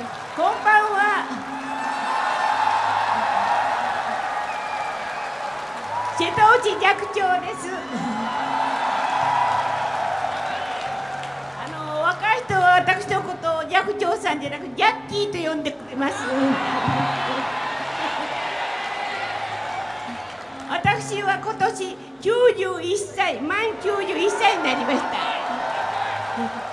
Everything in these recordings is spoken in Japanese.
こんばんは。瀬戸内寂聴です。あの若い人は私のことを寂聴さんじゃなくジャッキーと呼んでくれます。私は今年91歳満91歳になりました。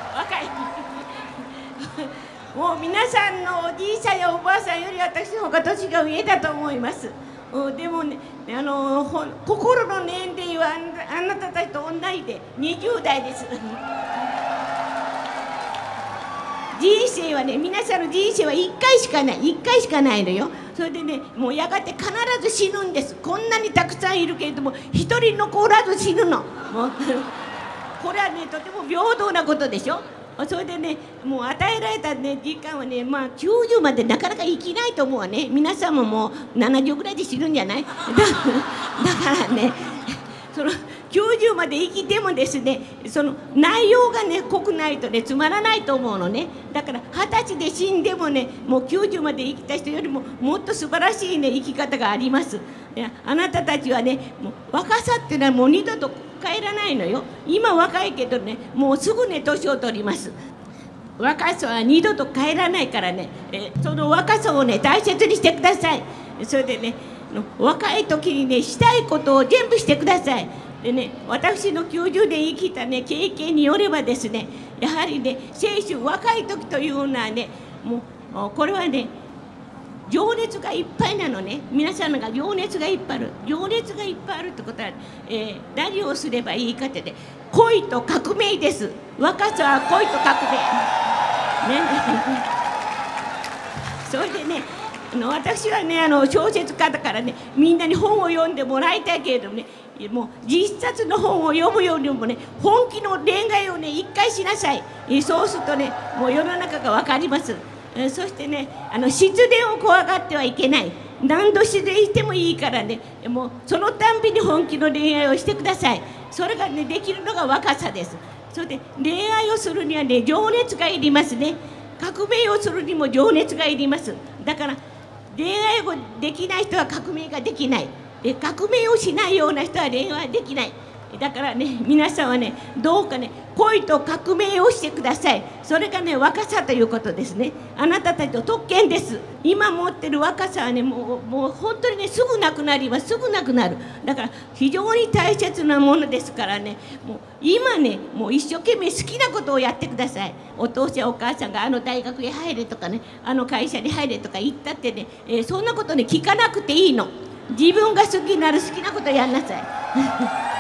もう皆さんのおじいさんやおばあさんより私の方が年が上だと思います。でもねあの心の年齢はあなたたちと同じで20代です。人生はね皆さんの人生は1回しかない1回しかないのよ。それでねもうやがて必ず死ぬんです。こんなにたくさんいるけれども1人残らず死ぬの。これはねとても平等なことでしょ。それでねもう与えられた、ね、時間はねまあ90までなかなか生きないと思うわね。皆さんももう70ぐらいで死ぬんじゃない？だからねその90まで生きてもですねその内容がね濃くないとねつまらないと思うのね。だから二十歳で死んでもねもう90まで生きた人よりももっと素晴らしいね生き方があります。いやあなたたちはねもう若さっていうのはもう二度と帰らないのよ。今若いけどねもうすぐね年を取ります。若さは二度と帰らないからねえその若さをね大切にしてください。それでね若い時にねしたいことを全部してください。でね私の90年生きたね経験によればですねやはりね青春若い時というのはねもうこれはね情熱がいっぱいなのね。皆さんが情熱がいっぱいある。情熱がいっぱいあるってことは、えー、何をすればいいかってで恋と革命です。若さは恋と革命。ね。それでねの私はねあの小説家だからねみんなに本を読んでもらいたいけれどもねもう実冊の本を読むよりもね本気の恋愛をね一回しなさい。そうするとねもう世の中が分かります。そしてねあの失恋を怖がってはいけない。何度失恋してもいいからねもうそのたんびに本気の恋愛をしてください。それがねできるのが若さです。それで恋愛をするにはね情熱がいりますね。革命をするにも情熱がいります。だから恋愛をできない人は革命ができない。で革命をしないような人は恋愛はできない。だからね皆さんはねどうかね恋と革命をしてください。それがね若さということですね。あなたたちの特権です。今持ってる若さはねもうもう本当にねすぐなくなります。すぐなくなる。だから非常に大切なものですからね。もう今ねもう一生懸命好きなことをやってください。お父さんお母さんがあの大学へ入れとかねあの会社に入れとか言ったってね、えー、そんなことね聞かなくていいの。自分が好きになる好きなことやんなさい。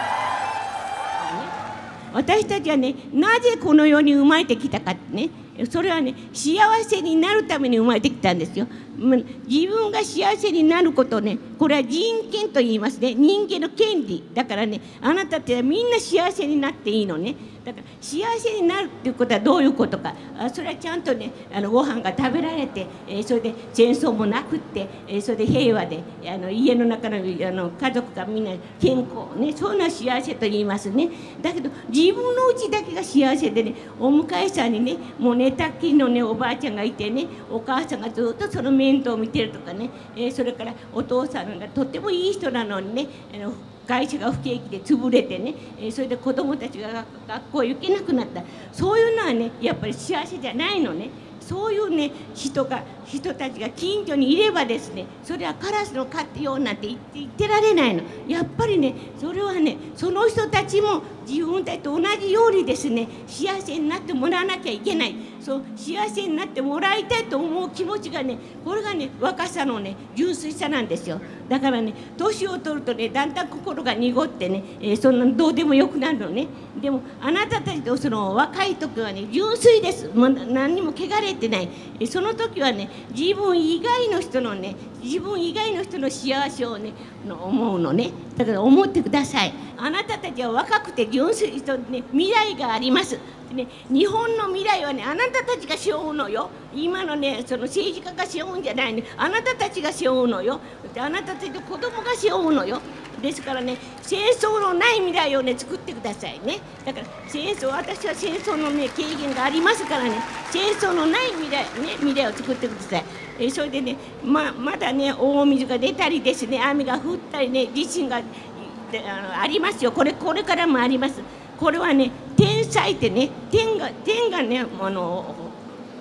私たちはねなぜこの世に生まれてきたかってねそれはね幸せになるために生まれてきたんですよ。自分が幸せになることね。これは人権と言いますね。人間の権利。だからねあなたってみんな幸せになっていいのね。だから幸せになるっていうことはどういうことか。あそれはちゃんとねあのご飯が食べられて、え、それで戦争もなくって、え、それで平和であの家の中のあの家族がみんな健康ね。そんな幸せと言いますね。だけど自分のうちだけが幸せでねお迎えさんにねもう寝たきりのねおばあちゃんがいてねお母さんがずっとその面面倒を見てるとかね、え、それからお父さんがとってもいい人なのにね。あの会社が不景気で潰れてね、えそれで子どもたちが学校行けなくなった。そういうのはねやっぱり幸せじゃないのね。そういうね人が人たちが近所にいればですねそれはカラスの飼ってようなんて言って言ってられないの。やっぱりねそれはねその人たちも自分たちと同じようにですね幸せになってもらわなきゃいけない。そう幸せになってもらいたいと思う気持ちがねこれがね若さのね純粋さなんですよ。だからね年を取るとねだんだん心が濁ってね、えー、そんなどうでもよくなるのね。でもあなたたちとその若い時はね純粋です。もう何にも汚れてない。その時はね自分以外の人のね自分以外の人の幸せをね思うのね。だから思ってください。あなたたちは若くて純粋とね未来があります。ね、日本の未来はねあなたたちが背負うのよ。今のねその政治家が背負うんじゃないねあなたたちが背負うのよ。あなたたちの子供が背負うのよ。ですからね戦争のない未来をね作ってくださいね。だから戦争私は戦争のね経験がありますからね。戦争のない未来ね未来を作ってください。えそれでねままだね大水が出たりですね雨が降ったりね地震があのありますよ。これこれからもあります。これはね天災ってね天が天がねあの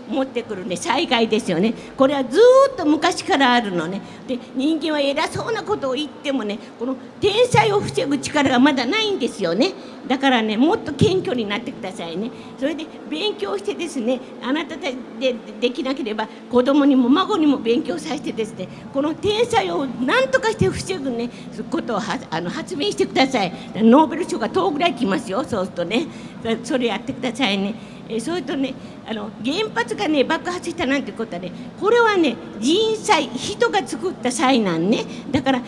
持ってくるね災害ですよね。これはずっと昔からあるのね。で人間は偉そうなことを言ってもねこの天災を防ぐ力がまだないんですよね。だからねもっと謙虚になってくださいね。それで勉強してですねあなたたちでできなければ子供にも孫にも勉強させてですねこの天災を何とかして防ぐねことをあの発明してください。ノーベル賞が10ぐらい来ますよそうするとね。それやってくださいね。えそれとねあの原発がね爆発したなんてことはねこれはね人災人が作った災難ね。だから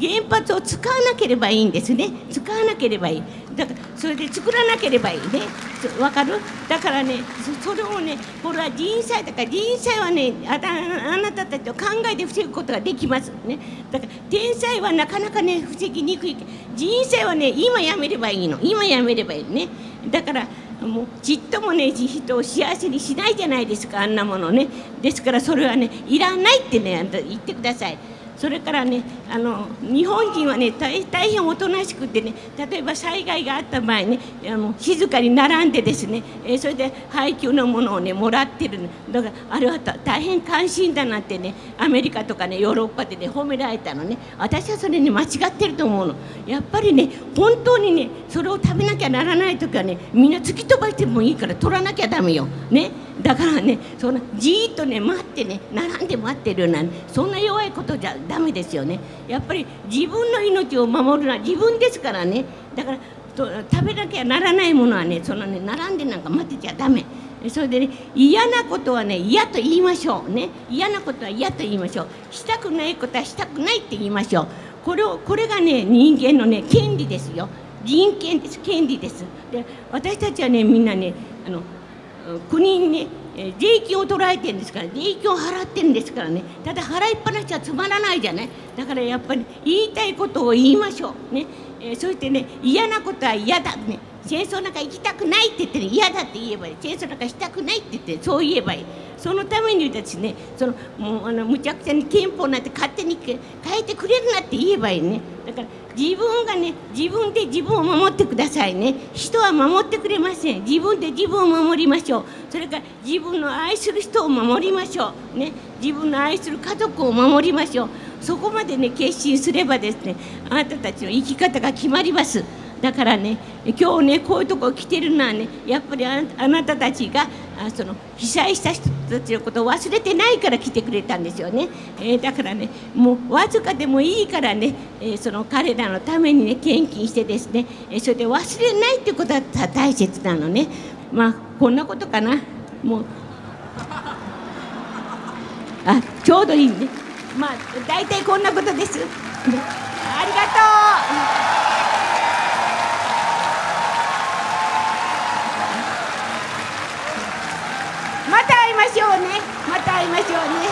原発を使わなければいいんですね。使わなければいい。だからそれで作らなければいいね。わかる？だからねそれをねこれは人災だから人災はねあなたたちを考えて防ぐことができますね。だから天災はなかなかね防ぎにくい人災はね今やめればいいの。今やめればいいね。だからもうちっともね人を幸せにしないじゃないですかあんなものねですからそれはねいらないってね言ってください。それからねあの日本人はね大変おとなしくてね例えば災害があった場合ねあの静かに並んでですね、えー、それで配給のものをねもらってるだからあれは大変関心だなってねアメリカとかねヨーロッパでね褒められたのね。私はそれに間違ってると思うの。やっぱりね本当にねそれを食べなきゃならない時はねみんな突き飛ばしてもいいから取らなきゃダメよ。ね。だからねそのじーっとね待ってね並んで待ってるような、そんな弱いことじゃダメですよね。やっぱり自分の命を守るのは自分ですからね。だからと食べなきゃならないものはねそのね並んでなんか待ってちゃダメ。それでね嫌なことはね嫌と言いましょうね。嫌なことは嫌と言いましょう。したくないことはしたくないって言いましょう。これをこれがね人間のね権利ですよ。人権です権利です。で私たちはねみんなねあの国にね税金を取られてるんですから税金を払ってるんですからね。ただ払いっぱなしはつまらないじゃない。だからやっぱり言いたいことを言いましょう。ね、え、そしてね嫌なことは嫌だ。ね。戦争なんか行きたくないって言ってね嫌だって言えばいい。戦争なんかしたくないって言ってそう言えばいい。そのためにですねそのもうあのむちゃくちゃに憲法なんて勝手に変えてくれるなって言えばいいね。だから自分がね自分で自分を守ってくださいね。人は守ってくれません。自分で自分を守りましょう。それから自分の愛する人を守りましょう。ね。自分の愛する家族を守りましょう。そこまでね決心すればですねあなたたちの生き方が決まります。だからね今日ねこういうとこ来てるのはねやっぱりあなたたちがあその被災した人たちのことを忘れてないから来てくれたんですよね、えー、だからねもうわずかでもいいからね、えー、その彼らのためにね献金してですね、えー、それで忘れないっていうことは大切なのね。まあこんなことかな。もう。あちょうどいいね。まあ大体こんなことです、ありがとうましょうねまた会いましょうね。